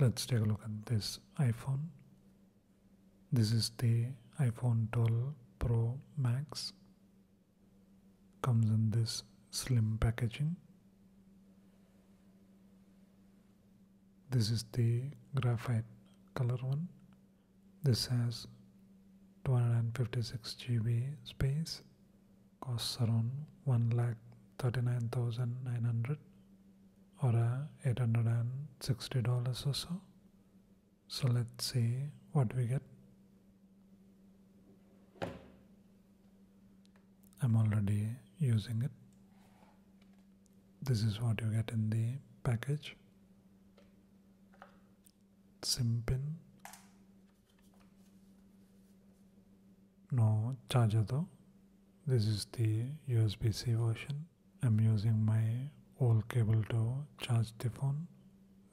let's take a look at this iphone. This is the iphone 12 pro max. Comes in this slim packaging. This is the graphite color one. This has 256 GB space. Costs around 1 lakh 39,900 or uh, 800 $60 or so. So let's see what we get. I'm already using it. This is what you get in the package. SIM pin. No charger though. This is the USB-C version. I'm using my old cable to charge the phone.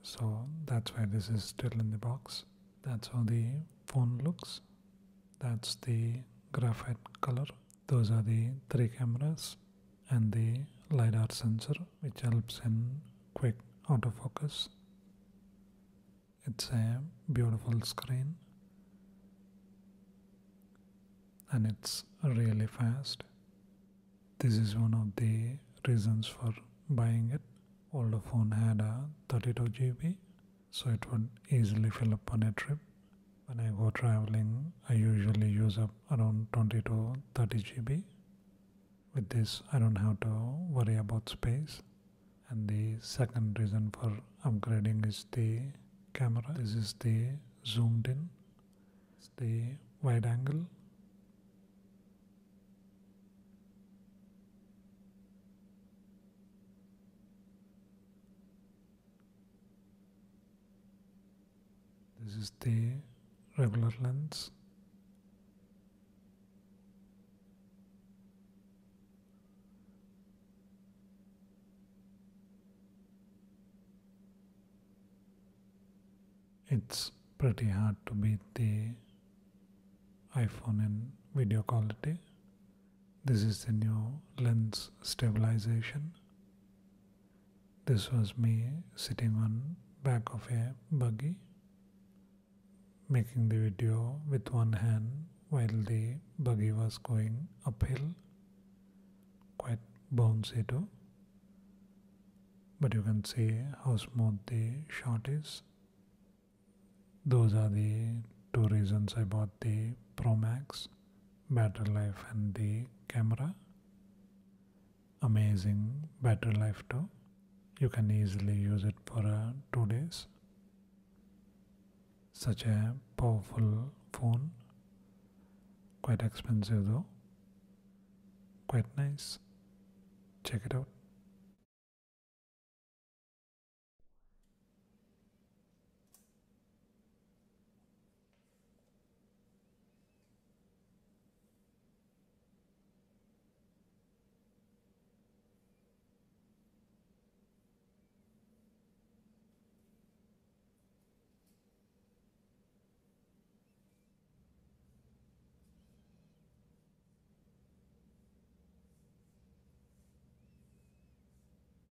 So that's why this is still in the box. That's how the phone looks. That's the graphite color. Those are the three cameras and the LiDAR sensor which helps in quick autofocus. It's a beautiful screen and it's really fast. This is one of the reasons for buying it. Older phone had a uh, 32 GB, so it would easily fill up on a trip. When I go traveling, I usually use up around 20 to 30 GB. With this, I don't have to worry about space. And the second reason for upgrading is the camera. This is the zoomed in, it's the wide angle This is the regular lens. It's pretty hard to beat the iPhone in video quality. This is the new lens stabilization. This was me sitting on back of a buggy making the video with one hand while the buggy was going uphill. Quite bouncy too. But you can see how smooth the shot is. Those are the two reasons I bought the Pro Max battery life and the camera. Amazing battery life too. You can easily use it for uh, two days such a powerful phone. Quite expensive though. Quite nice. Check it out.